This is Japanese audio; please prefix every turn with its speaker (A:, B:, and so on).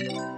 A: you